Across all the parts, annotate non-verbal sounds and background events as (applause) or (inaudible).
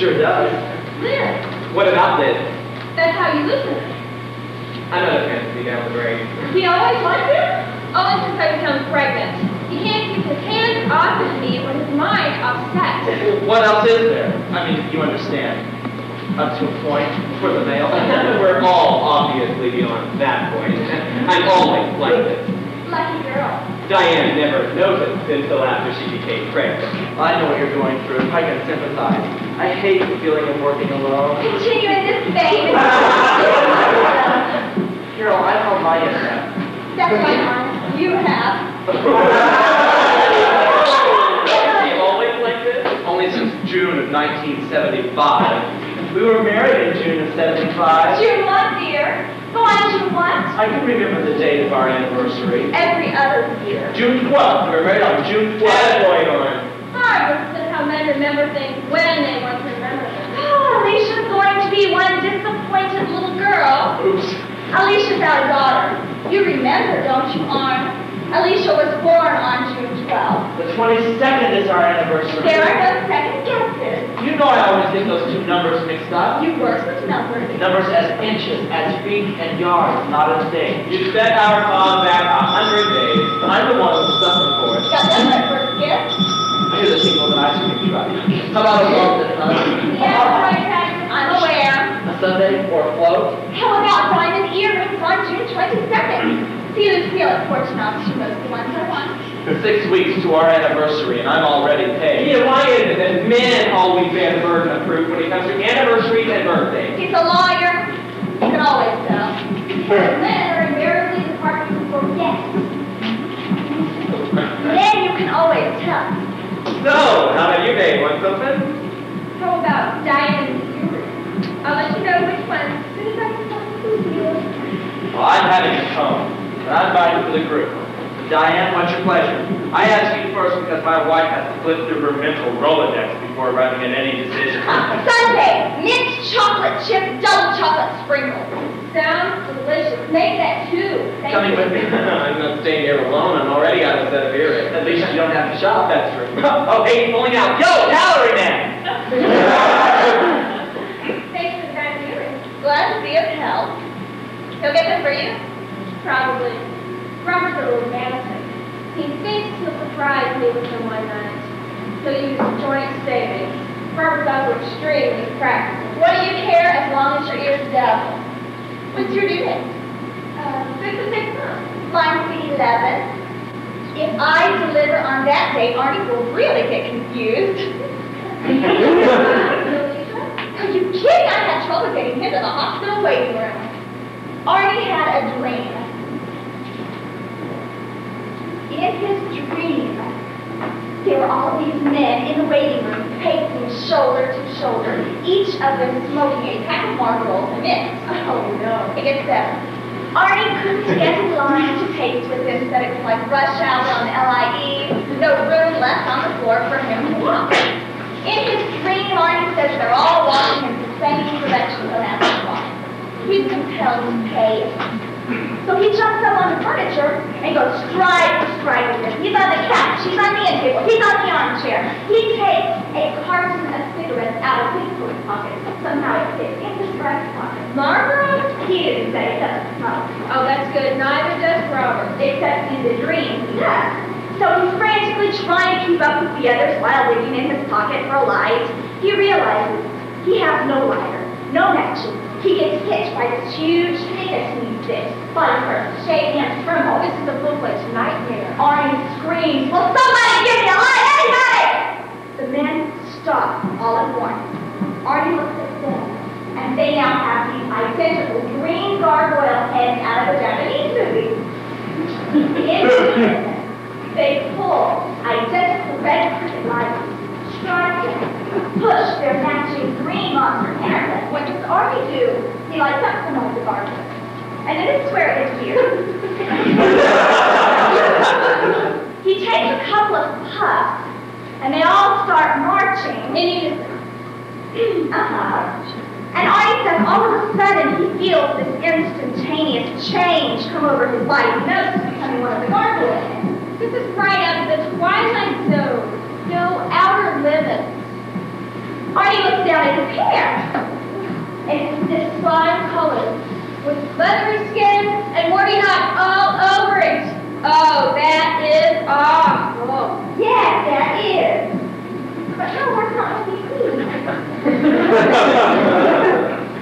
Sure does. Liz, What about this? that's how you listen. I'm not a fan to be down the drain. He always liked it? Only since I become pregnant. He can't keep his hands off of me when his mind upset. What else is there? I mean, you understand. Up to a point for the male. (laughs) We're all obviously beyond that point. I'm always like this. Lucky girl. Diane never noticed until after she became pregnant. I know what you're going through. I can sympathize. I hate the feeling of working alone. Continue in this vein. (laughs) Carol, I held my internet. That's my honest. You have. Is he always like this? Only since June of 1975. We were married in June of 75. June what, dear? Go on, June what? I can remember the date of our anniversary. Every other year. June 12th. We were married on June 12th. What's going on? Barbara said how men remember things when they want Oops. Alicia's our daughter. You remember, don't you, Arn? Alicia was born on June 12th. The 22nd is our anniversary. There are no second guesses. You know I always get those two numbers mixed up. You work with numbers. Numbers as inches, as feet, and yards, not as days. You set our mom back a hundred days. I'm the one who's suffering for it. Got that my first gift? Here's a sequel that I should try. How about a waltz at uh, Yeah, right, I'm aware. A sundae or a float? How about diamond earrings on June 22nd? See Lucille at Fortunato. She knows the ones I want. Six weeks to our anniversary, and I'm already paid. Yeah, why is it that men always bear the burden of proof when it comes to anniversaries and birthdays? He's a lawyer. You can always tell. Men are invariably the parties who forget. Men you can always tell. So, how about you, babe? Want something? How about Diane's earrings? I'll let you know which one as soon as I can find Lucille. Well, I'm having a home, but I'm invited for the group. Diane, what's your pleasure? I ask you first because my wife has to flip through her mental Rolodex before arriving at any decision. Sundae, mint chocolate chip double chocolate sprinkle. Sounds delicious. Make that two. Thank Coming you. with (laughs) me. I'm not staying here alone. I'm already out of set of earrings. At least you don't have to shop. That's true. (laughs) Oh, hey, pulling out. Yo, calorie man! (laughs) Thanks for the diamond earrings. Glad to be of help. He'll get them for you. Probably. Robert's a romantic. He thinks he'll surprise me with them one night. He'll use joint savings. Robert's extremely practical. What do you care as long as your ears deaf? What's your due date? Uh, six to six months. Mine's the 11th. If I deliver on that date, Arnie will really get confused. (laughs) Are you kidding? I had trouble getting him to the hospital waiting room. Arnie had a dream. In his dream, there were all these men in the waiting room, pacing shoulder to shoulder, each of them smoking a pack of Marlboros a minute. Oh no. It gets better. Arnie couldn't (laughs) get in line to pace with him, said it was like rush hour on LIE, no room left on the floor for him to walk. In his dream, Arnie says they're all walking in the same direction the block. He's compelled to pay. So he jumps up on the furniture and goes stride for stride with. He's on the couch, he's on the end table, he's on the armchair. He takes a carton of cigarettes out of his coat pocket. Somehow it fits in his breast pocket. Marlboro? He didn't say it doesn't smoke. Oh, that's good. Neither does Robert. Except in the dream, he does. So he's frantically trying to keep up with the others while digging in his pocket for a light. He realizes he has no lighter, no matches. He gets hit by this huge thing that this. Body hurts, shaking and tremble. This is a full-fledged nightmare. Arnie screams, Will somebody give me a light, anybody? The men stop all at once. Arnie looks at them, and they now have these identical green gargoyle heads out of a Japanese movie. They pull identical red cricket lights, strike push their matching green monster hairnet. What does Arnie do? He lights up some of the gargoyles. And then it's where it's here. (laughs) He takes a couple of puffs, and they all start marching. In unison. (clears throat) Uh-huh. And Arnie says all of a sudden, he feels this instantaneous change come over his body. He knows he's becoming one of the gargoyles. This is right out of the twilight zone. No outer limits. Arnie looks down at his hair. And it's this slime color With leathery skin and warty knots all over it. Oh, that is awful. Yeah, that is. But no, that's not what he means.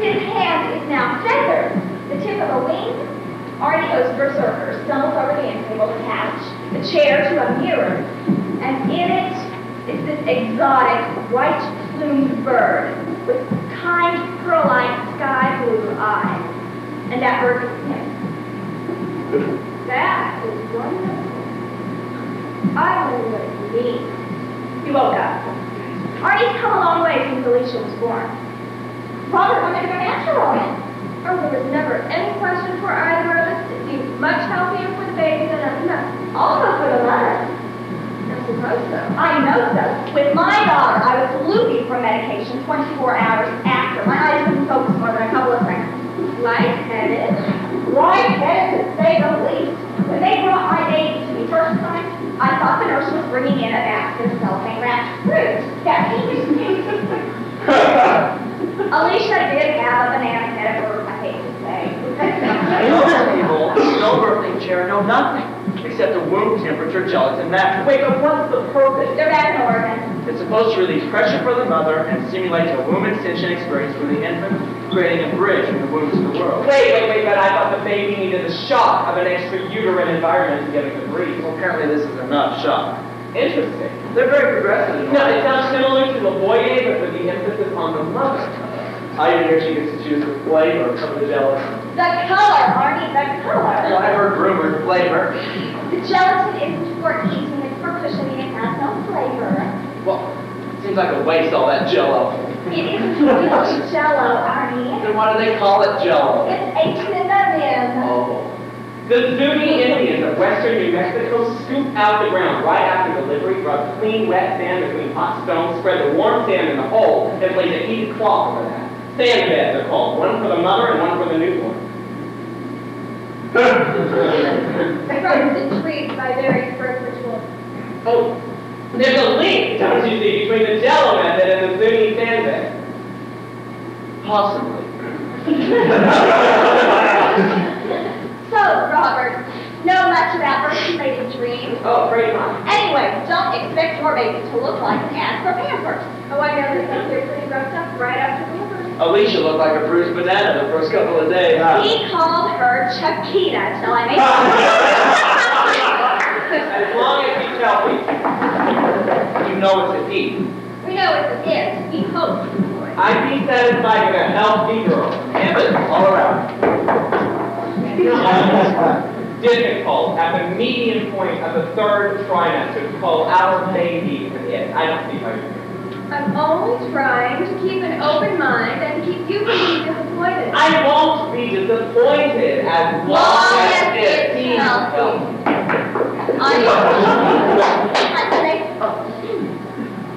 His hand is now feathered. The tip of a wing. Arnie goes berserker, stumbles over the end table, the couch, the chair to a mirror. And in it is this exotic white plumed bird with kind pearlite sky blue eyes. And that bird is him. That is wonderful. I wonder what it means. He woke up. Arnie's come a long way since Alicia was born. Father wanted to go natural. Oh, there was never any question for either of us. It seems much healthier for the baby than us. No, Also for the mother. I suppose so. I know so. With my daughter, I was loopy from medication 24 hours after. My eyes couldn't focus more than a couple of seconds. Lightheaded. Right-headed, to say the least. When they brought my baby to me first time, I thought the nurse was bringing in a basket of cellophane wrapped fruit that he was (laughs) Alicia did have a banana head at birth, I hate to say. Most people, no birthing chair, no nothing, except a room temperature gelatin mattress. Wait, but what's the purpose? They're back in Oregon. It's supposed to relieve pressure for the mother and simulate a womb extension experience for the infant, creating a bridge from the womb to the world. Wait, wait, wait, but I thought the baby needed the shock of an extra uterine environment to get a to breathe. Well, apparently this is enough shock. Interesting. They're very progressive. in No, all it sounds similar to the Leboyer, but with the emphasis on the mother. I didn't hear she gets to choose the flavor of the gelatin. The color, Arnie, the Well, color. I heard rumored flavor. The gelatin isn't for eating, it's for cushioning, it has no flavor. Well, seems like a waste all that jello. It isn't really jello, Arnie. Then why do they call it jello? It's a cinnamon. Oh. The Zuni Indians of western New Mexico scoop out the ground right after delivery, rub clean, wet sand between hot stones, spread the warm sand in the hole, and place a heated cloth over that. Sand beds are called, one for the mother and one for the newborn. I (laughs) was intrigued by Mary's birth ritual. Oh, there's a link, don't you see, between the Jello method and the Zuni sand bed. Possibly. (laughs) So, Robert, know much about birth-related dreams? Oh, pretty much. Anyway, don't expect your baby to look like an ad for Pampers. Oh, I know this is pretty roughed up right after delivery. Alicia looked like a bruised banana the first couple of days. He called her Chiquita till I made (laughs) As long as you tell me. You know it's a he. We know it's a gift. We hope it's a boy. I'd be satisfied with a healthy girl. Ambit all around. (laughs) difficult at the median point of the third trimester to call our baby an it. I don't see how you do. I'm only trying to keep an open mind and keep you from being disappointed. I won't be disappointed as long as it seems healthy.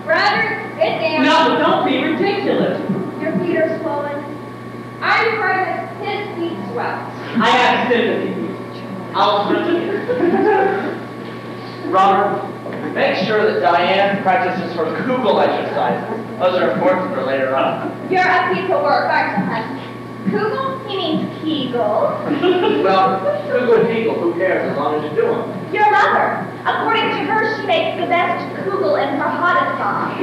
Robert, sit down. No, don't be ridiculous. Your feet are swollen. I'm afraid that his feet swell. I have sympathy. I'll stretch (laughs) you. Robert, make sure that Diane practices her Kugel exercises. Those are important for later on. You're a piece of work, aren't you? Kugel? He means Kegel. (laughs) Well, Kugel Kegel, who cares as long as you do them? Your mother. According to her, she makes the best Kugel in her hottest song.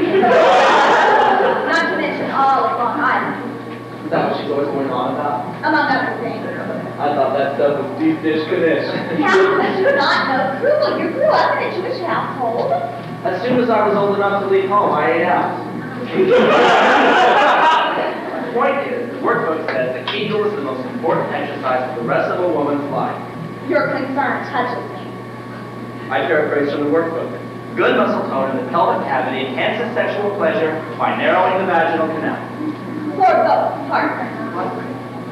Not to mention all of Long Island, Is that what she's always going on about? among other things. I thought that stuff was deep. How could you not know Kugel? You grew up in a Jewish household. As soon as I was old enough to leave home, I ate out. the (laughs) point is, the workbook says that Kegel is the most important exercise for the rest of a woman's life. Your concern touches me. I paraphrase from the workbook. Good muscle tone in the pelvic cavity enhances sexual pleasure by narrowing the vaginal canal. For both partners.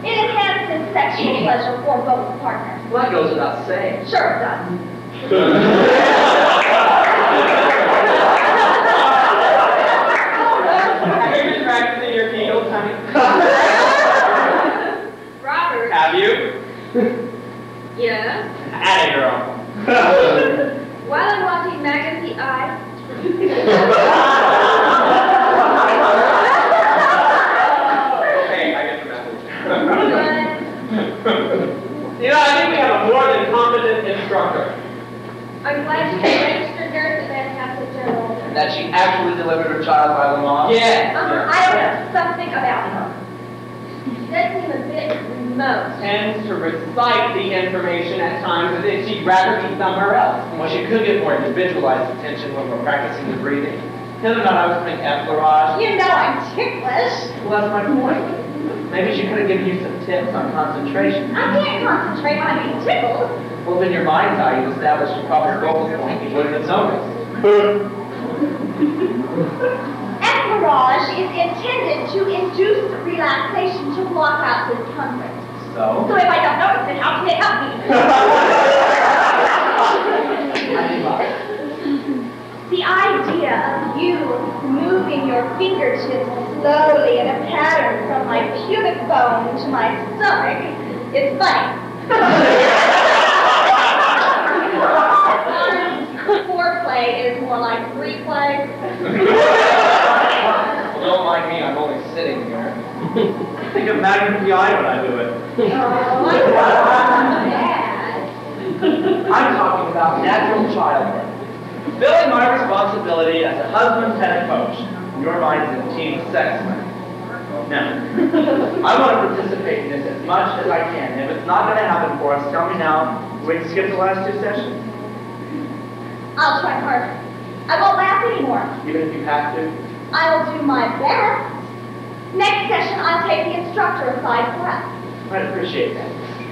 It enhances sexual pleasure for both partners. Well, that goes without saying. Sure it does. Have you been practicing your Kegels, honey? Yes? Atta girl. While I'm watching Magnum P.I., Okay, I get the message. You know, I think we have a more than competent instructor. I'm glad she's a registered nurse at Manhasset General. That she actually delivered her child by Lamaze? Yeah. Uh-huh, I don't know, something about her. She does seem a bit remote. Tends to recite the information at times as if she'd rather be somewhere else. Well, she could get more individualized attention when we're practicing the breathing. The other night I was playing effleurage. You know I'm ticklish. Well, that's my point. Maybe she could have given you some tips on concentration. I can't concentrate when I'm being tickled. Well, in your mind's eye, you established a proper focal point, you wouldn't have noticed. Effleurage is intended to induce relaxation to block out discomfort. So? So if I don't notice it, how can it help me? I give up. The idea of you moving your fingertips slowly in a pattern from my pubic bone to my stomach is funny. (laughs) Foreplay is more like replay. Well, (laughs) don't mind me, I'm only sitting here. Think of Magnum PI when I do it. My God, Dad. I'm talking about natural childbirth. Filling my responsibility as a husband and a coach. Your mind is in team sex. Now, I want to participate in this as much as I can. If it's not going to happen for us, tell me now. We can skip the last two sessions, I'll try harder. I won't laugh anymore. even if you have to. I'll do my best. Next session, I'll take the instructor aside for us. I'd appreciate that.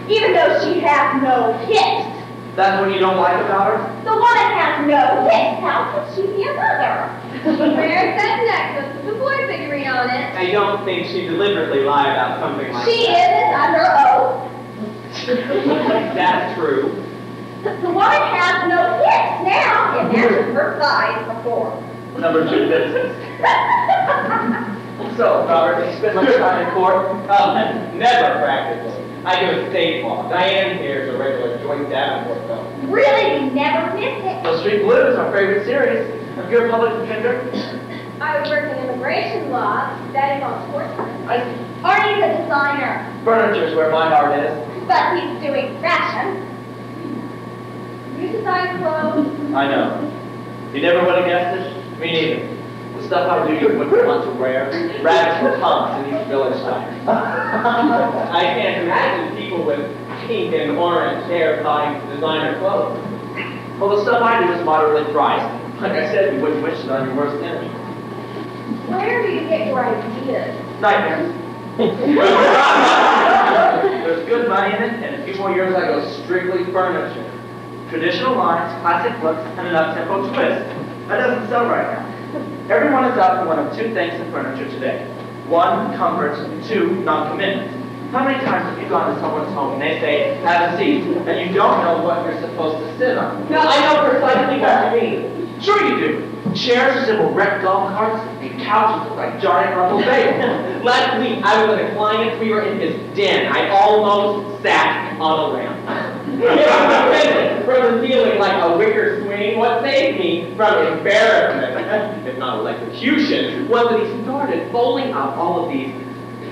Even though she has no hips. That's what you don't like about her? The one that has no hips, how could she be a mother? Where's that necklace with the boy figurine on it? I don't think she deliberately lied about something like that. She that. is under oath. (laughs) That's true. The, the woman has no hips now. Imagine (laughs) her thighs before. Number two business. (laughs) So, Robert, you spend much time in court? Um, never practically. I do a state law. Diane here is a regular Joyce Davenport though. Really, we never miss it. Hill Street Blues, our favorite series. If you're a public defender, I was working immigration law, that involves sportsmen. I, Arnie's a designer, furniture's where my heart is. but he's doing fashion. You design clothes. I know. You never would have guessed it? Me neither. Stuff I do you wouldn't want to wear. Rags from pumps in these village center. I can't imagine people with pink and orange hair buying designer clothes. Well, the stuff I do is moderately priced. Like I said, you wouldn't wish it on your worst enemy. Where do you get your ideas? Nightmares. There's good money in it, and in a few more years I go strictly furniture. Traditional lines, classic looks, and an up-tempo twist. That doesn't sell right now. Everyone is out for one of two things in furniture today. One, comfort, two, non-commitment. How many times have you gone to someone's home and they say, have a seat, and you don't know what you're supposed to sit on? No, I know precisely what you mean. Sure you do. Chairs resemble wrecked golf carts, and couches look like giant rumble bagels. (laughs) Last week, I was at a client's, we were in his den. I almost sat on a lamp. Was suspended from the ceiling like a wicker swing. What saved me from embarrassment, (laughs) if not electrocution, was that he started folding up all of these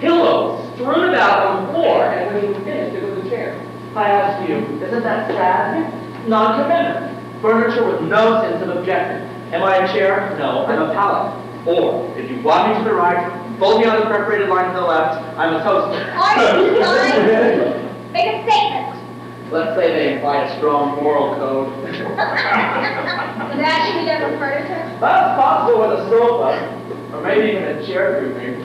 pillows strewn about on the floor, and when he was finished, it was a chair. I ask you, isn't that sad? Non-commitment. Furniture with no sense of objective. Am I a chair? No, I'm a pallet. Or, if you want me to the right, fold me on the perforated line to the left, I'm a toaster. Arnie's (laughs) design, make a statement. Let's say they imply a strong moral code. Would that should be done with furniture? That's possible with a sofa, or maybe even a chair grouping.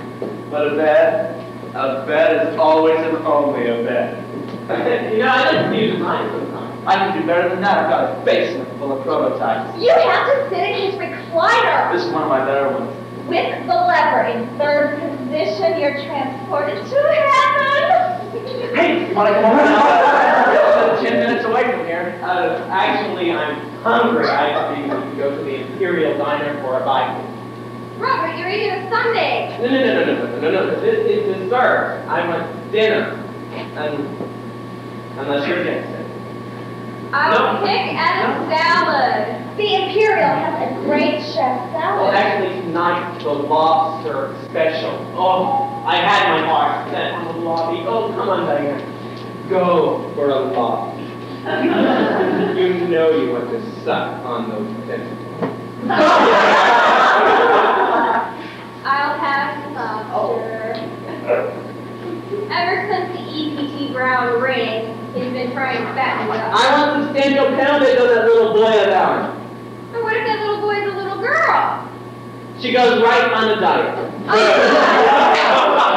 But a bed, a bed is always and only a bed. (laughs) you know, I like to use mine sometimes. I can do better than that. I've got a basement full of prototypes. You have to sit in his recliner. This is one of my better ones. With the lever in third position, you're transported to heaven. Hey, you wanna come over now? (laughs) Ten minutes away from here. Uh, actually, I'm hungry. I think we can go to the Imperial Diner for a bite. Robert, you're eating a sundae. No, no, no, no, no, no, no, no. This is dessert. I want dinner. And unless you're against it. I will pick at a salad. The Imperial has a great chef salad. Well, actually, tonight, the lobster special. Oh, I had my heart set on the lobby. Oh, come on, Diane. Go for a lobby. (laughs) you know you want to suck on those tentacles. (laughs) I'll have lobster. Ever since the EPT Brown ring, he's been trying to fatten me up. I want some Samuel Poundage on that little boy of ours. But what if that little boy's a little girl? She goes right on a diet. (laughs)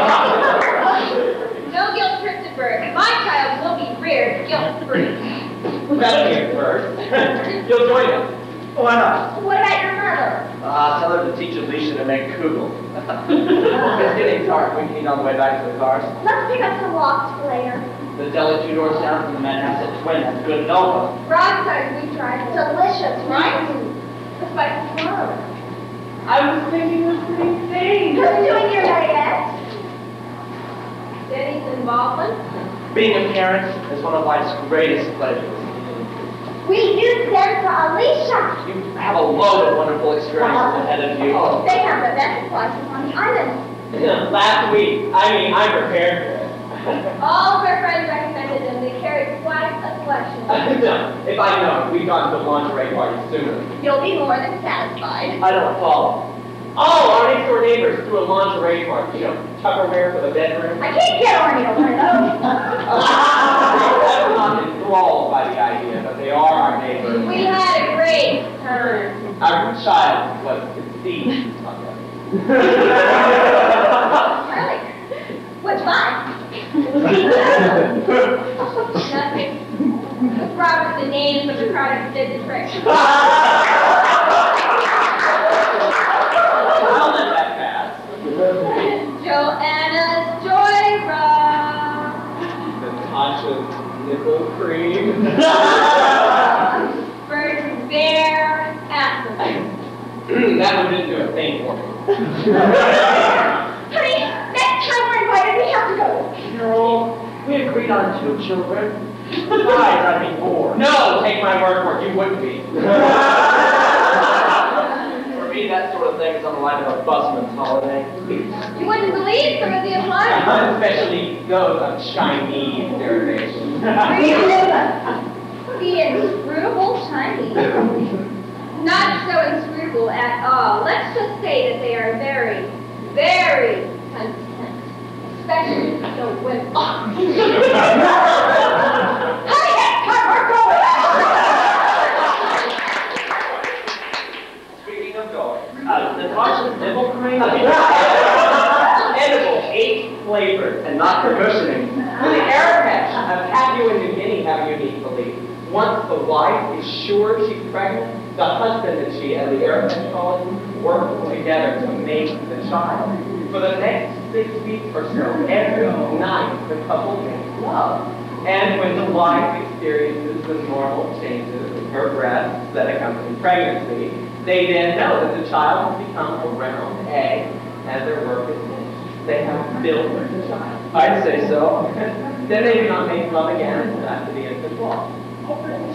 No guilt trips at birth. My child will be reared guilt-free. That'll be a first. (laughs) You'll join us. Why not? What about your mother? Uh, tell her to teach Alicia to make kugel. (laughs) it's getting dark. We can eat on the way back to the cars. Let's pick up some logs later. The deli two doors down from the Manhasset Twin has good Nova. Broadside, we tried. Delicious, right? The spicy love. I was thinking the same thing. Who's doing your diet? Denny's involvement. Being a parent is one of life's greatest pleasures. We do them for Alicia. You have a load of wonderful experiences ahead of you. Oh, they have the best classes on the island. (laughs) Last week, I mean, I prepared (laughs) All of our friends recommended them. They carried quite a collection. (laughs) no, if I know, we'd gone to the lingerie party sooner. You'll be more than satisfied. I don't follow. Oh, our next door neighbors threw a lingerie party, you know, Tupperware for the bedroom. I can't get one of those. I'm not enthralled by the idea, but they are our neighbors. We had a great time. Our child was conceived. (laughs) Really? What's (laughs) mine? Nothing. Robert, the names of the products did the trick. (laughs) nipple cream. Burton Bear Apple. that one didn't do a thing for me. Honey, next time we're invited, we have to go. Carol, we agreed on two children. Besides, I'd be bored. No, take my word for it, you wouldn't be. (laughs) For me, that sort of thing is on the line of a busman's holiday. You wouldn't believe some of the appliances. Especially those of Chinese derivation. The inscrutable Chinese. Not so inscrutable at all. Let's just say that they are very, very content. Especially the women. (laughs) Honey, next time we're Speaking of going, uh, Natasha's nipple cream Edible, eight flavors. and not for cushioning. Well, the Arapesh of Papua New Guinea have a unique belief. Once the wife is sure she's pregnant, the husband and she, as the Arapesh call work together to make the child. For the next six weeks or so, every night the couple makes love. And when the wife experiences the normal changes in her breasts that accompany pregnancy, they then know that the child has become a round egg and their work is finished. They have built the child. I'd say so. (laughs) then they do not make love again until after the end of the walks.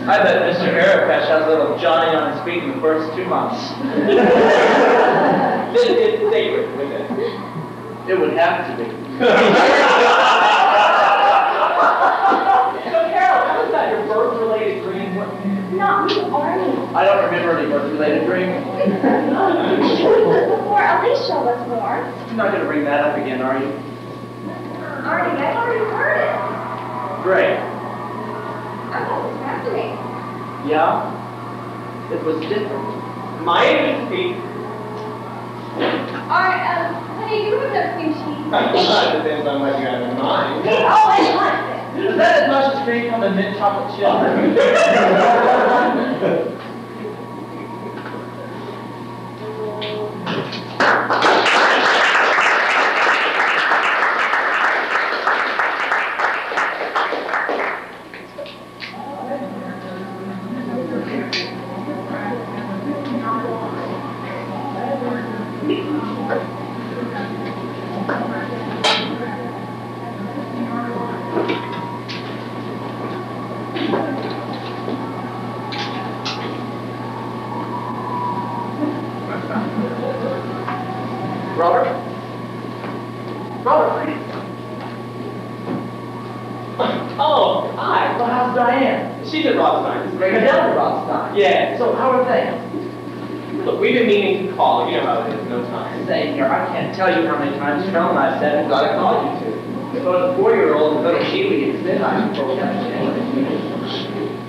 I bet Mr. Arapesh has a little Johnny on his feet in the first two months. This is sacred with it. It would have to be. (laughs) So Carol, how was that your birth-related dream? What- Not me, Arnie. I don't remember any birth-related dream. This before Alicia was born. You're not gonna bring that up again, are you? Arnie, I already heard it. Great. I thought was fascinating. Yeah? It was different. My agency. Alright, um, honey, you have no cream cheese. Depends on what you have in mind. He always liked it. Is that as much as cream on the mint chocolate chip? (laughs)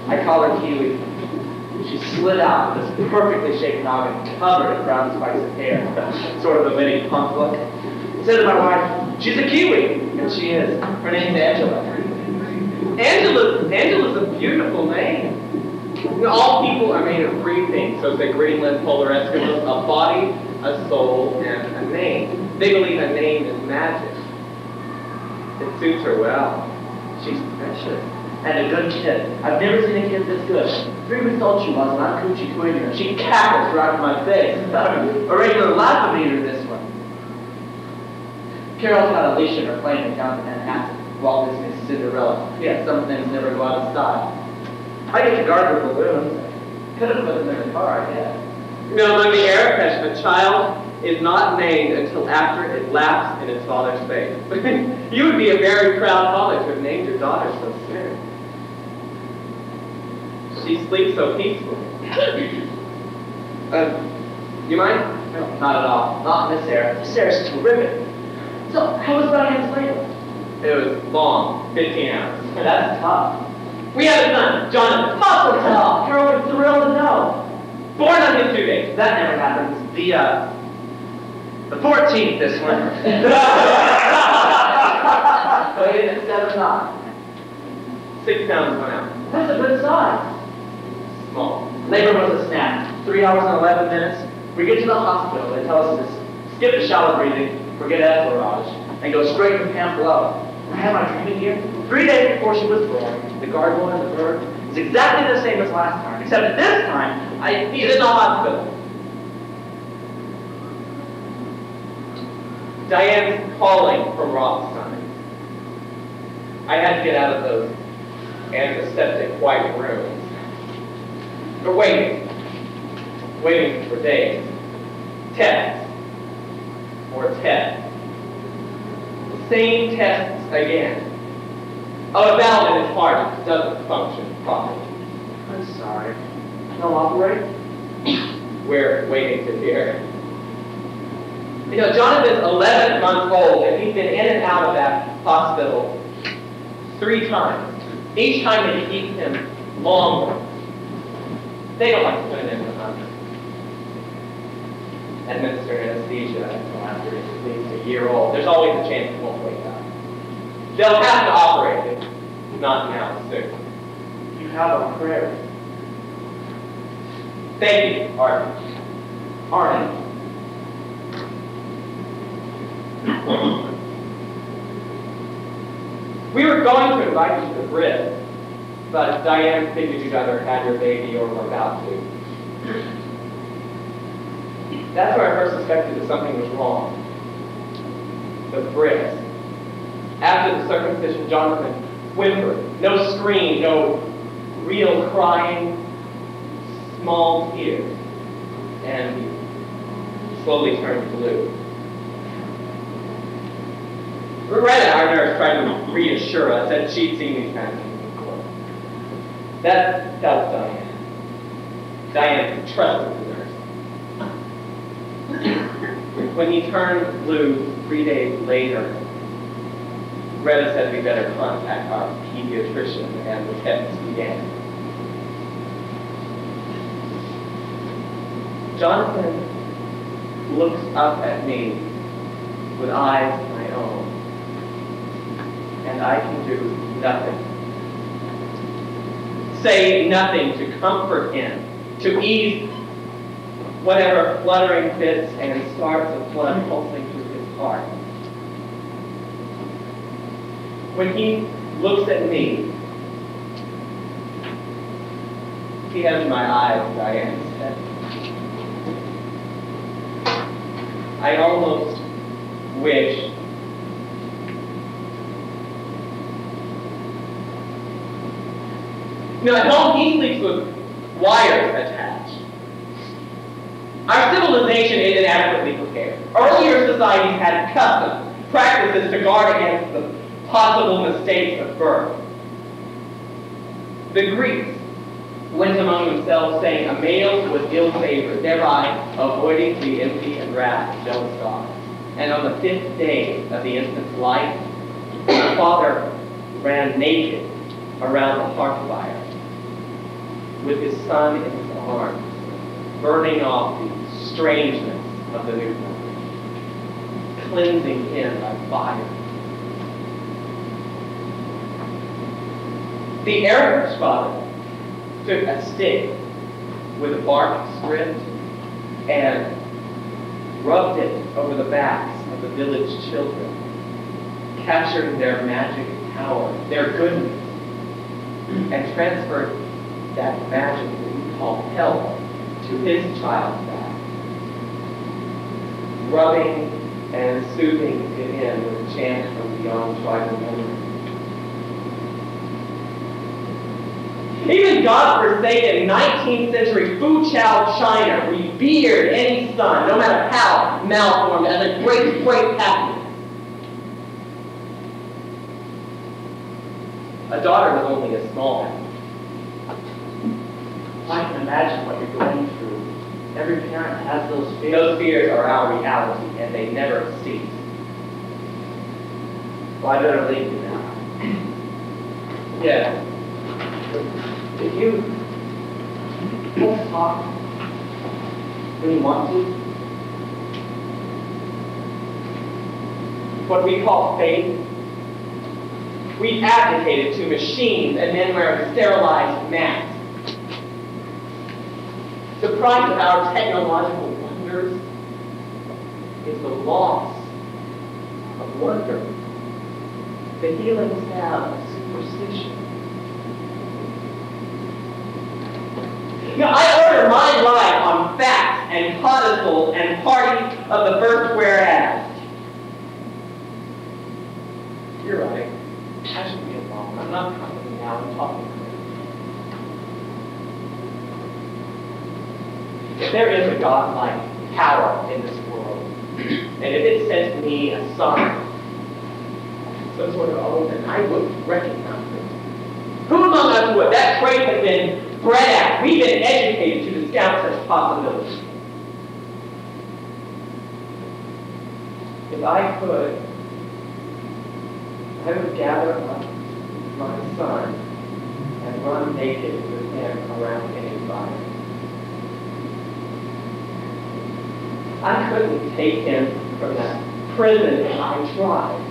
I call her Kiwi. She slid out with this perfectly shaped noggin covered in brown spikes of hair, sort of a mini punk look. I said to my wife, she's a Kiwi, and she is. Her name's Angela. Angela's, Angela's a beautiful name. All people are made of three things. So say Greenland polar Eskimos, a body, a soul, and a name. They believe a name is magic. It suits her well. She's precious. And a good kid. I've never seen a kid this good. Three weeks old she was, I'm coochie her. She cackles right in my face. (laughs) a regular laugh eater, this one. Carol's got a leash in her plane down to Manhattan. Walt Disney's Cinderella. Yeah, some things never go out of style. I get to guard her balloons. Could have put them in the car, I guess. Know, among the Arapesh, a child is not named until after it laps in its father's face. (laughs) you would be a very proud father to have named your daughter so soon. She sleeps so peacefully. uh, you mind? No, not at all. Not Miss Sarah. Miss Sarah's terrific. So, how was Diane's labor? It was long, 15 hours. That's tough. We have a son, Jonathan. Mazel tov. Carol be thrilled to know. Born on his due date. That never happens. The, uh, the 14th this winter. Waited instead of not. Six pounds, one ounce. That's a good size. Small. Labor was a snap. Three hours and 11 minutes. We get to the hospital. They tell us to skip the shallow breathing, forget effleurage, and go straight to Camp Low. I had my training here. Three days before she was born, the gargoyle and the bird is exactly the same as last time, except at this time, I He's in the hospital. Diane's calling from Rothstein. I had to get out of the antiseptic white rooms. We're waiting. Waiting for days. Tests. More tests. The same tests again. Oh, a valve in his heart doesn't function properly. I'm sorry. No operate? (coughs) We're waiting to hear. You know, Jonathan's 11 months old, and he's been in and out of that hospital three times. Each time they keep him longer. They don't like to put him in the under. Administer anesthesia until after he's at least a year old. There's always a chance he won't wake up. They'll have to operate him. Not now, soon. You have a prayer. Thank you, Arthur. Arnie. We were going to invite you to the bris, but Diane figured you'd either had your baby or were about to. That's where I first suspected that something was wrong. The bris. After the circumcision, Jonathan whimpered. No scream, no real crying, small tears. And slowly turned blue. Loretta, our nurse, tried to reassure us that she'd seen these of things before. That helped Diane. Diane trusted the nurse. When he turned blue three days later, Greta said we better contact our pediatrician, and the tests began. Jonathan looks up at me with eyes of my own and I can do nothing. Say nothing to comfort him, to ease whatever fluttering fits and starts of blood pulsing through his heart. When he looks at me, he has my eyes, Diane said. I almost wish At home he sleeps with wires attached. Our civilization is inadequately prepared. Earlier societies had customs, practices to guard against the possible mistakes of birth. The Greeks went among themselves, saying a male was ill-favored, thereby avoiding the envy and wrath of jealous gods. And on the fifth day of the infant's life, the father ran naked around the hearth fire with his son in his arms, burning off the strangeness of the newborn, cleansing him by fire. The Arapesh father took a stick with a bark strip and rubbed it over the backs of the village children, capturing their magic power, their goodness, and transferred that magic that we call health to his child's back, rubbing and soothing it in with chant from beyond tribal memory. Even God-forsaken 19th century Foochow China revered any son, no matter how malformed, as a great, great happiness. A daughter was only a small happiness. I can imagine what you're going through. Every parent has those fears. Those fears are our reality, and they never cease. Well, I better leave you now. (clears throat) Yeah. If you let's talk when you want to, What we call faith, we abdicated to machines and men wearing sterilized masks. The price of our technological wonders is the loss of wonder. The healing salve of superstition. I order my life on facts and codicils and parties of the first whereas. You're right. I should be alone. I'm not coming now. I'm talking If there is a godlike power in this world, and if it sent me a sign, some sort of oath, then I would recognize it. Who among us would? That trait has been bred out. We've been educated to discount such possibilities. If I could, I would gather up my son and run naked with him around any fire. I couldn't take him from that prison I tried.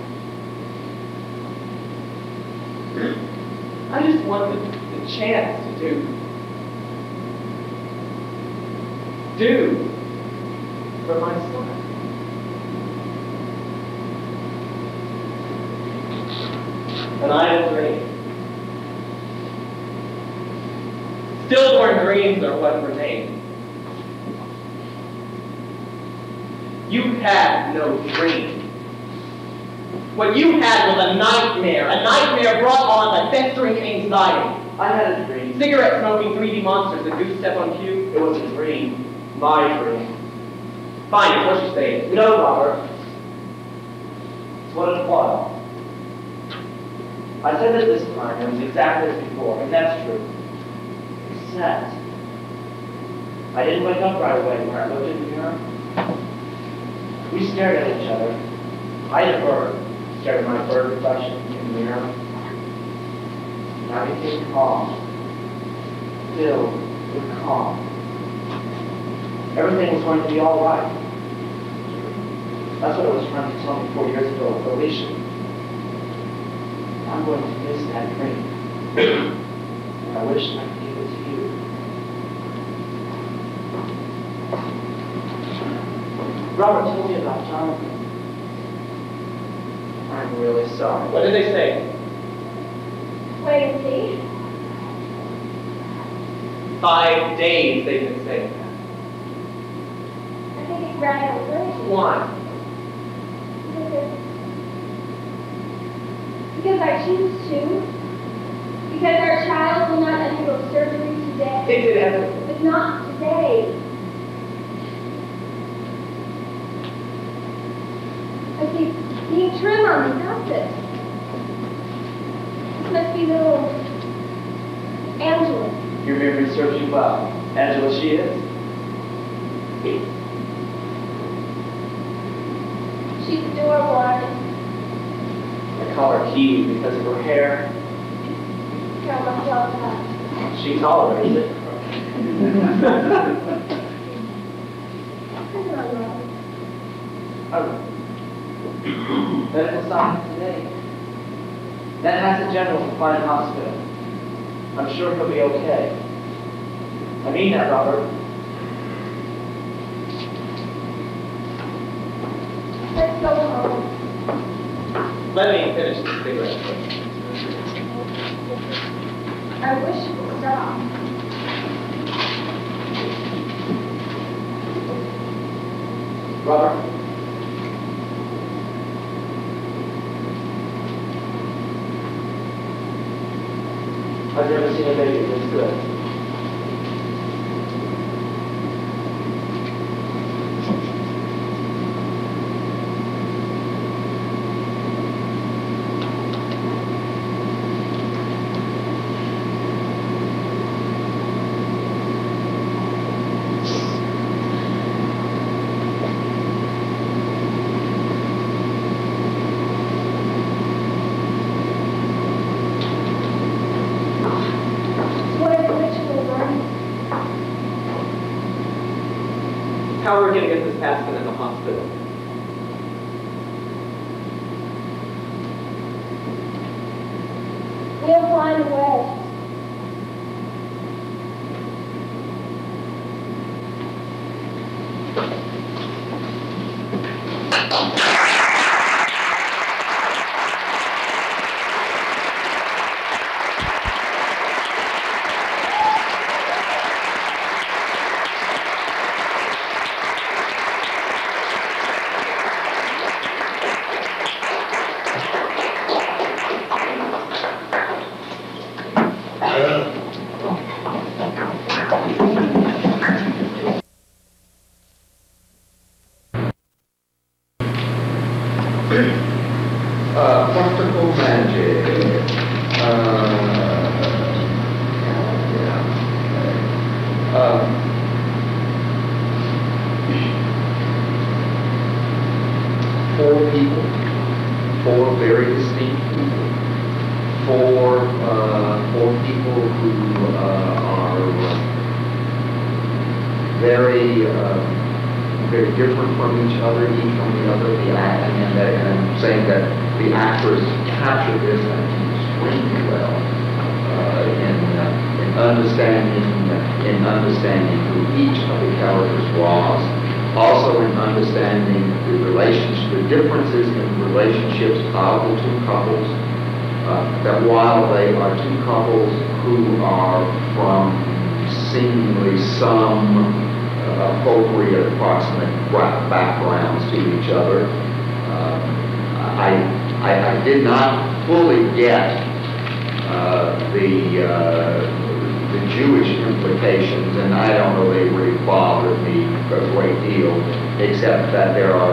I just wanted the chance to do, do for my son. An idle dream. Stillborn dreams are what remain. You had no dream. What you had was a nightmare, a nightmare brought on by festering anxiety. I had a dream. Cigarette smoking 3D monsters that do step on cue. It was a dream. My dream. Fine, of course you say it. You Robert, it's what it was. I said it this time, it was exactly as before, and that's true. Except, I didn't wake up right away when I looked in the mirror. We stared at each other. I deferred, stared at my bird reflection in the mirror. And I became calm, filled with calm. Everything was going to be all right. That's what I was trying to tell me four years ago, Felicia. I'm going to miss that dream. I wish I could give it to you. Robert told me about Jonathan. I'm really sorry. What did they say? Wait and see. Five days they've been saying that. I think it's right over. Why? Because I choose to. Because our child will not undergo surgery today. They did everything. But not today. I see trim on me does this. Must be little Angela. Your memory serves you well. Angela, she is? She's adorable, Arnie. I call her Kiwi because of her hair. Girl must love that. She tolerates it. (laughs) I love her. Medical science today. That has a general from Fine Hospital. I'm sure he'll be okay. I mean that, Robert. Let's go home. Let me finish this cigarette. I wish you would stop. Robert? I've never seen a baby this good.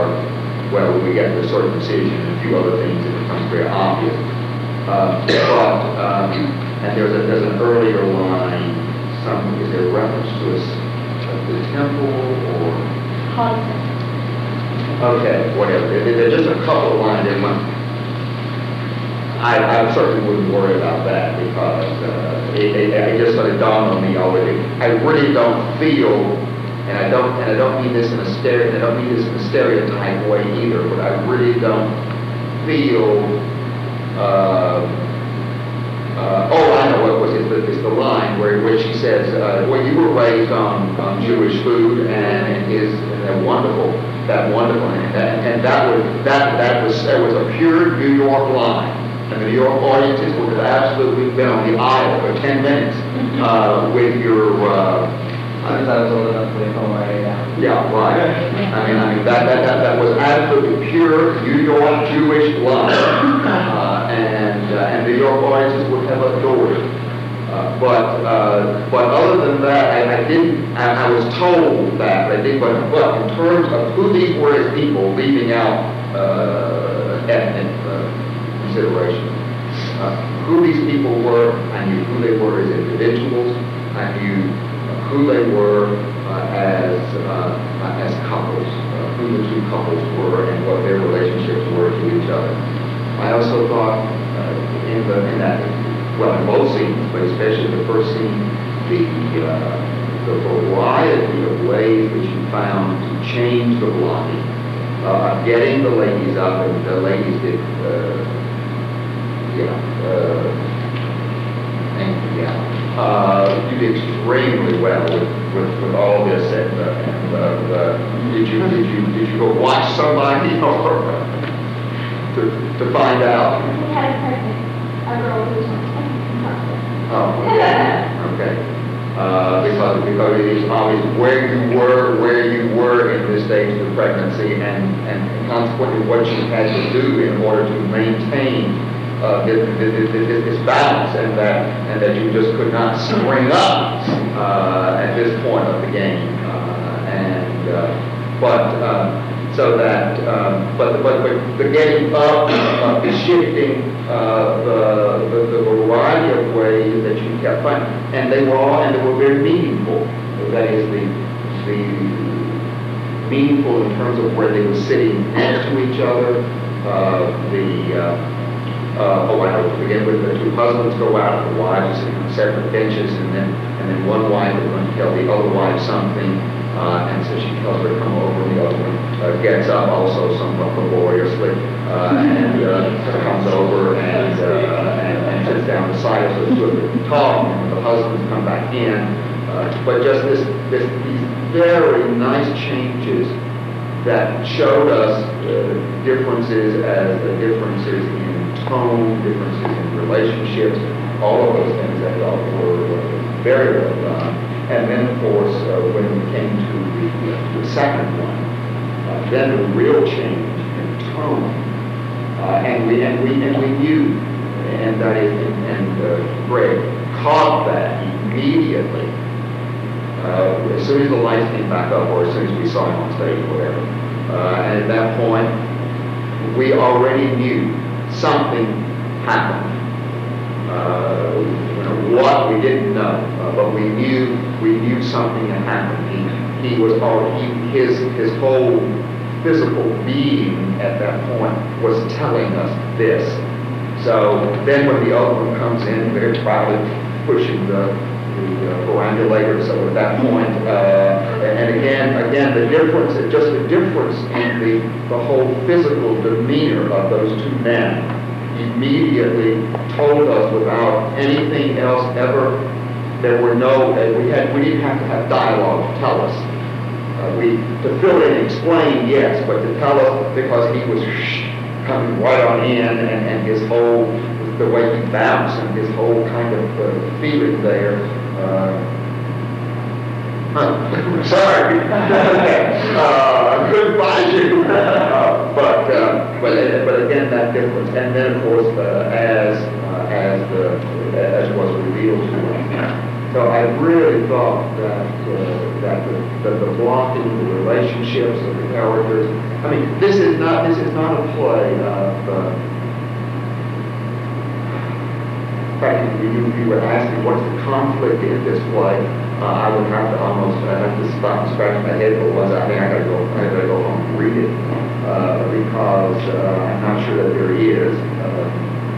Are, well, we get the circumcision and a few other things that becomes very obvious. Uh, But, um, and there's a, there's an earlier line, some, is there a reference to a, the temple or? Okay, whatever. There, there- there's just a couple of lines in one. I, I certainly wouldn't worry about that because, uh, it, it, it just sort of dawned on me already. I really don't feel, and I don't, and I don't mean this in a stereo, I don't mean this in a stereotype way either, but I really don't feel, uh, uh, oh, I know what it was, it's the, it's the line where, where she says, uh, well, you were raised on, on Jewish food and it is and wonderful, that wonderful, and that, and that was, that, that was, that was a pure New York line. And the New York audiences would have absolutely been on the aisle for ten minutes, uh, with your, uh, I was old enough to home right now. yeah, right. I mean, I mean, that, that, that, that was absolutely pure New York Jewish love. (coughs) Uh, and, uh, and New York audiences would have adored it. Uh, but, uh, but other than that, I, I didn't, I, I was told that, I think, but, but in terms of who these were as people, leaving out, uh, ethnic, uh, consideration, uh, who these people were, I knew who they were as individuals, I knew who they were uh, as, uh, as couples, uh, who the two couples were and what their relationships were to each other. I also thought uh, in the, in that, well, in both scenes, but especially the first scene, the, uh, the variety of ways that you found to change the blocking, uh, getting the ladies up, and the ladies did, uh, you know, uh, and, yeah, uh, you did extremely well with, with, with all this, and, uh, and, uh, uh, did you, did you, did you go watch somebody (laughs) or to, to find out? We had a girl who was Oh, okay, okay. Uh, because, because it is obvious where you were, where you were in this stage of the pregnancy, and, and consequently what you had to do in order to maintain uh, balance, and that, and that you just could not spring up uh, at this point of the game. Uh, and, uh, but, uh, so that, um, but, but, but the getting up, uh, the shifting, uh, the, the, the variety of ways that you kept finding, and they were all, and they were very meaningful. That is the, the meaningful in terms of where they were sitting next to each other, uh, the, uh, know, to begin with, the two husbands go out, the wives sitting on separate benches, and then, and then one wife is going to tell the other wife something, uh, and so she tells her to come over, and the other one uh, gets up also somewhat laboriously, uh, and uh, comes over and, uh, and, and sits down beside us, so the two of them talk, and the husbands come back in. But just this, this, these very nice changes that showed us differences as uh, differences in tone, differences in relationships, all of those things I thought were, very well done. And then, of course, uh, when we came to the, uh, the second one, uh, then the real change in tone, uh, and we and we and we knew, and that is, and, and uh, Greg caught that immediately. Uh, as soon as the lights came back up, or as soon as we saw him on stage, whatever. And at that point, we already knew something happened. Uh, what we didn't know, uh, but we knew we knew something had happened. He he was already he, his his whole physical being at that point was telling us this. So then when the other one comes in, they're probably pushing the the perambulator. So at that point, uh, and, and again, again, the difference, just the difference in the, the whole physical demeanor of those two men immediately told us without anything else ever. There were no, uh, we had, we didn't have to have dialogue to tell us. Uh, we, to fill in and explain, yes, but to tell us because he was coming right on in and, and his whole, the way he bounced and his whole kind of uh, feeling there. Uh, (laughs) sorry. (laughs) uh, I couldn't find you. (laughs) Uh, but, uh, but, but again, that difference. And then, of course, uh, as, uh, as, the, as was revealed to us. So I really thought that, uh, that the, that the blocking, the relationships of the characters, I mean, this is not, this is not a play of, uh, in fact, if you, you were asking what's the conflict in this play, uh, I would have to almost, I have to stop and scratch my head, but was, I think I gotta go, I gotta go home and read it, uh, because, uh, I'm not sure that there is, uh,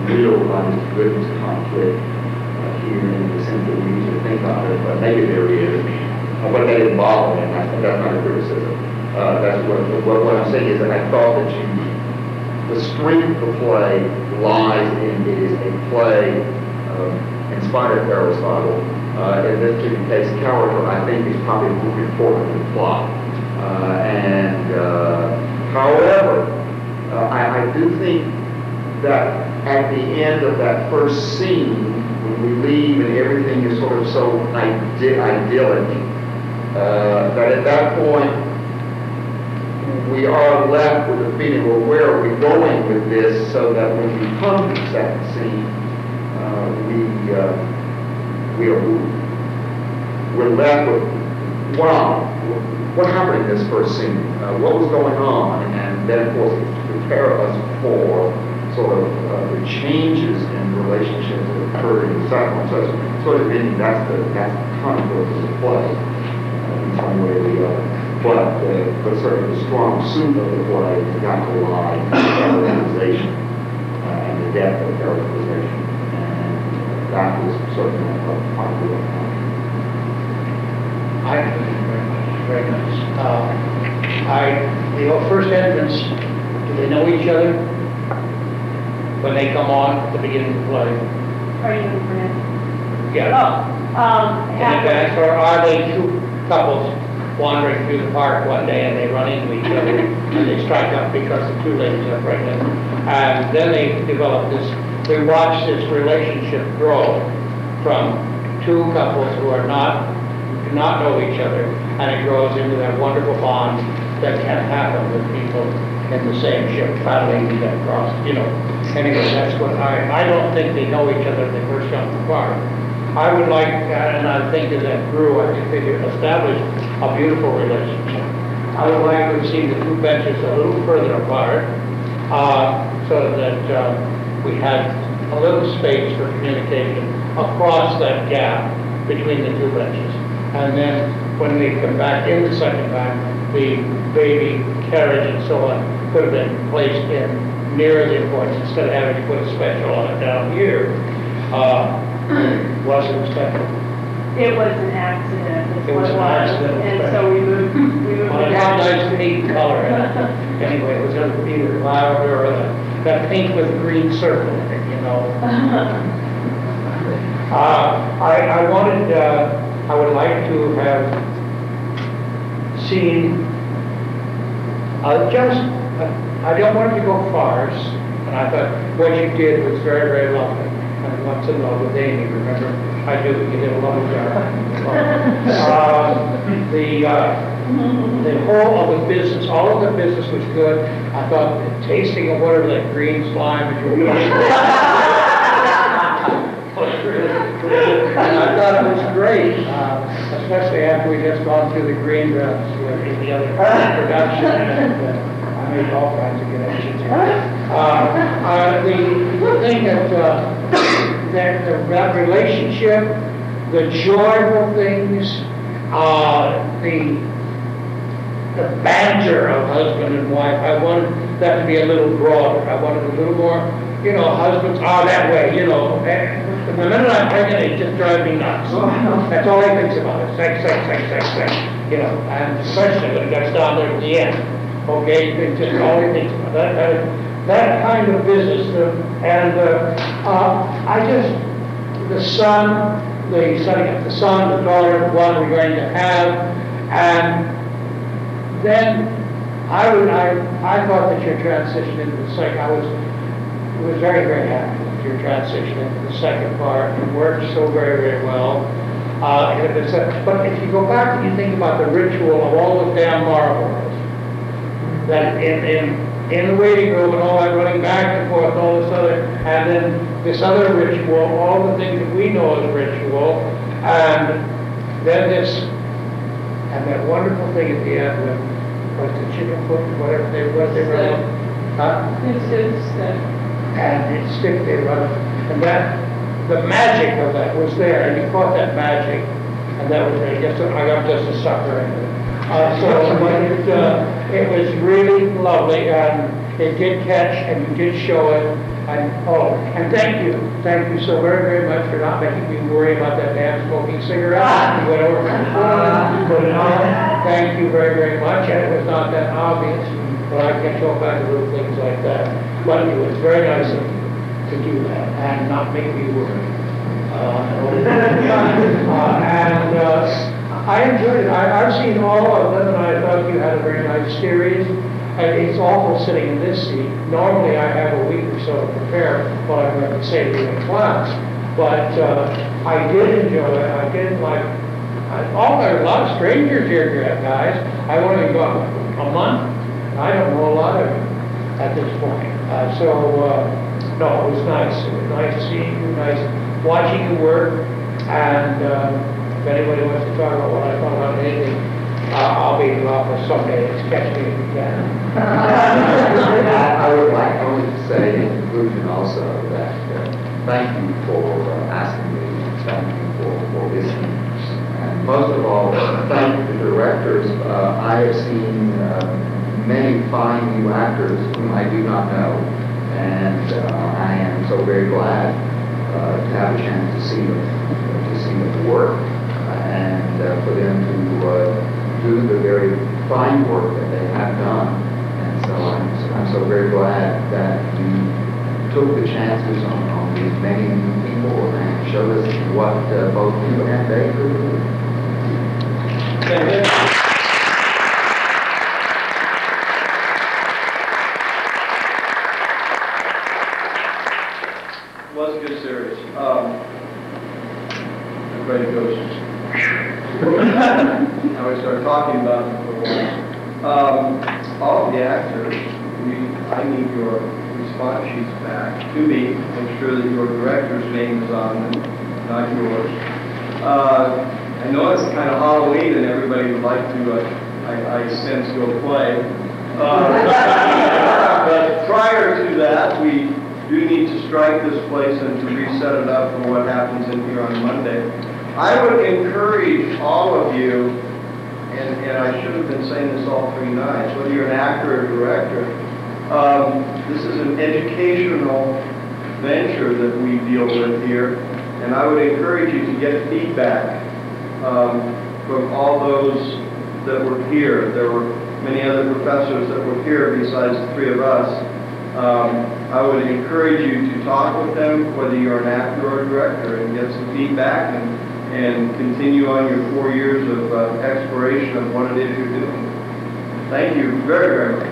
real, honest goodness conflict, uh, here in the sense that we usually think of it, but maybe there is. Uh, But that didn't bother that's not a criticism. Uh, that's what, what, what I'm saying is that I thought that you, the strength of the play lies in, it is a play, um, in spite of Aristotle, uh, in this particular case, character, I think, is probably more important than plot. Uh, and, uh, however, uh, I, I do think that at the end of that first scene, when we leave and everything is sort of so ide- idyllic, uh, that at that point, we are left with a feeling, well, where are we going with this, so that when we come to the second scene, uh, we, uh, we are, we're left with, wow, what happened in this first scene? Uh, what was going on? And then, of course, to prepare us for sort of uh, the changes in relationships that occurred in the second one. So sort of meaning that's the, that's the conflict of the play, uh, in some way or the other. But, uh, but certainly the strong suit of the play got to lie in characterization, uh, and the depth of characterization. And that was certainly a part of the I, very much, very nice. Uh, I, the first entrance, do they know each other? When they come on at the beginning of the play? Are you in for Yeah. Oh, um, In advance, or are they two couples wandering through the park one day and they run into each other and they strike up because the two ladies are pregnant? And then they develop this, they watch this relationship grow from two couples who are not, do not know each other, and it grows into that wonderful bond that can happen with people in the same ship paddling across, you know. Anyway, that's what I, I don't think they know each other they first come to park. I would like, and I think as that grew, I think they established a beautiful relationship. I would like to see the two benches a little further apart, uh, so that, uh, we had a little space for communication across that gap between the two benches. And then when they come back in the second time, the baby carriage and so on could have been placed in near the porch instead of having to put a special on it down here. Uh, (clears throat) wasn't expected. It was an accident, It was an accident, And so we moved, we moved Well, down. nice neat color. Anyway, it was either lavender or the- that pink with green circle in it, you know. Uh, I, I wanted, uh, I would like to have seen, uh, just, uh, I don't want to go farce, and I thought what you did was very, very lovely. And once in love with Amy, remember? I do, you did a lovely job. (laughs) Uh, The, uh, the whole of the business, all of the business was good. I thought the tasting of whatever that green slime good. And I thought it was great, uh, especially after we just gone through the green routes with the other production. and uh, I made all kinds of connections here. Uh, uh, The thing that, uh, that, that relationship, the joyful things, uh, the the banter of husband and wife, I wanted that to be a little broader. I wanted a little more, you know, husbands are that way, you know. And The minute I'm pregnant, it just drives me nuts. That's all he thinks about is sex, sex, sex, sex, sex, you know, and especially when it gets down there at the end. Okay, it's just all he thinks about, that, that, that kind of business. uh, And, uh, uh, I just, the son, the setting up the son, the daughter, what we're going to have, and then I would, I, I thought that your transition into the second, I was, was very, very happy with your transition into the second part. It worked so very, very well. Uh, a, but if you go back and you think about the ritual of all the damn marbles, that in, in, in the waiting room and all that running back and forth, all this other, and then this other ritual, all the things that we know as ritual, and then this, and that wonderful thing at the end when, was the chicken foot, whatever they, what they were, huh? It's, it's, And it stick they run, and that, the magic of that was there, and you caught that magic, and that was, I guess, I got just a sucker in it. Uh, so, but it, uh, it was really lovely, and it did catch, and you did show it, and, oh, and thank you, thank you so very, very much for not making me worry about that damn smoking cigarette. You went over from the phone, put it on, thank you very, very much, and it was not that obvious, but I catch all kinds of little things like that. But it was very nice of you to do that, and not make me worry. Uh, (laughs) uh, And, uh, I enjoyed it, I, I've seen all of them, and I thought you had a very nice series. And it's awful sitting in this seat. Normally, I have a week or so to prepare what I'm going to say to you in class. But, uh, I did enjoy it, I did like, I, oh, there are a lot of strangers here, guys. I've only got a month, I don't know a lot of you at this point. Uh, so, uh, no, it was nice, it was nice seeing you, nice watching you work, and, uh, if anybody wants to talk about what I thought about anything, I'll be in the office someday, just catch me again. I would like only to say in conclusion also that uh, thank you for uh, asking me, thank you for, for listening. And most of all, thank the directors. Uh, I have seen uh, many fine new actors whom I do not know, and uh, I am so very glad uh, to have a chance to see them, to see them work, and for them to the very fine work that they have done. And so I'm, I'm so very glad that you took the chances on, on these many people and showed us what uh, both you and they could do. Let's get serious. Um, everybody goes. now we start talking about it for a while. Um, all of the actors, we, I need your response sheets back to me. Make sure that your director's name is on them, not yours. Uh, I know it's kind of Halloween and everybody would like to, uh, I, I sense, go play. Uh, But prior to that, we do need to strike this place and to reset it up for what happens in here on Monday. I would encourage all of you, and, and I should have been saying this all three nights, whether you're an actor or director, um, this is an educational venture that we deal with here, and I would encourage you to get feedback um, from all those that were here. There were many other professors that were here besides the three of us. Um, I would encourage you to talk with them, whether you're an actor or a director, and get some feedback and, and continue on your four years of uh, exploration of what it is you're doing. Thank you very, very much.